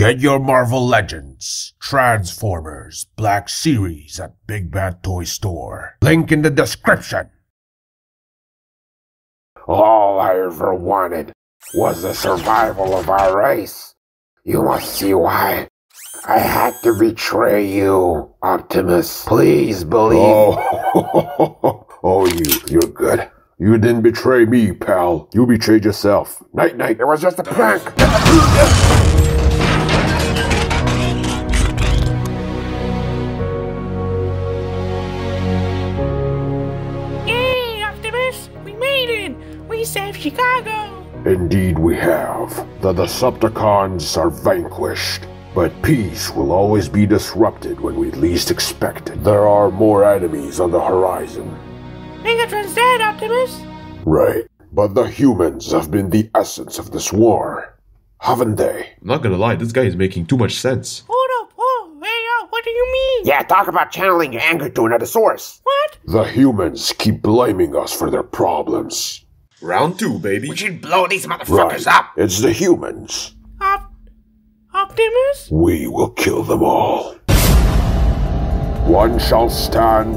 Get your Marvel Legends, Transformers, Black Series at Big Bad Toy Store. Link in the description. All I ever wanted was the survival of our race. You must see why. I had to betray you, Optimus. Please believe. Oh, oh, you, you're good. You didn't betray me, pal. You betrayed yourself. Night, night. It was just a prank. We saved Chicago! Indeed, we have. The Decepticons are vanquished. But peace will always be disrupted when we least expect it. There are more enemies on the horizon. Megatron's dead, Optimus! Right. But the humans have been the essence of this war. Haven't they? I'm not gonna lie, this guy is making too much sense. Hold up, whoa, hey, uh, what do you mean? Yeah, talk about channeling your anger to another source. What? The humans keep blaming us for their problems. Round two, baby. We should blow these motherfuckers Right. up. It's the humans. Op- Optimus? We will kill them all. One shall stand,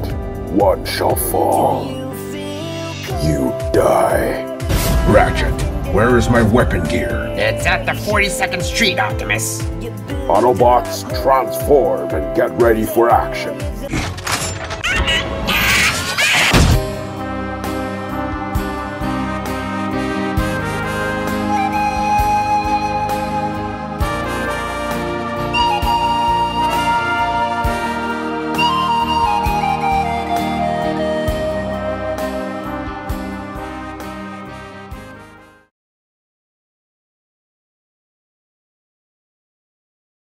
one shall fall. You die. Ratchet, where is my weapon gear? It's at the 42nd Street, Optimus. Autobots, transform and get ready for action.